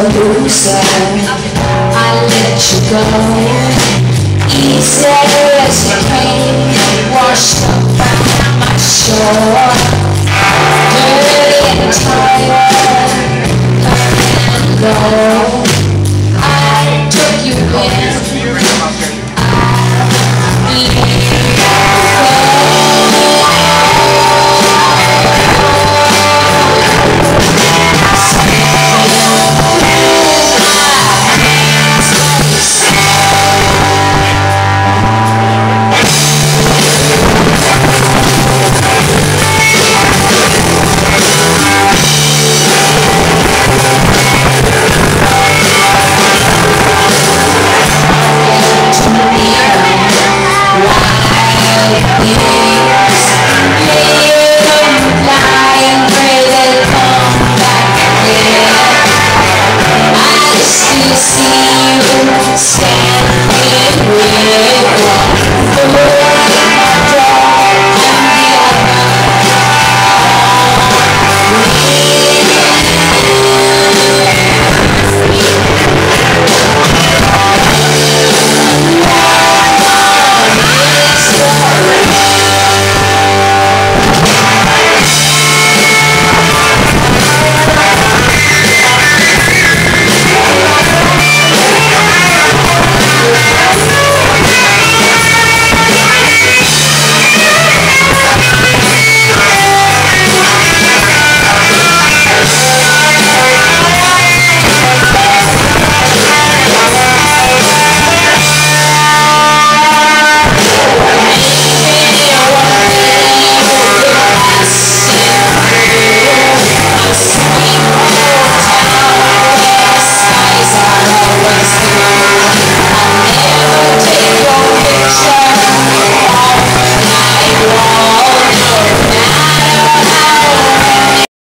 loser I let you go. Easy said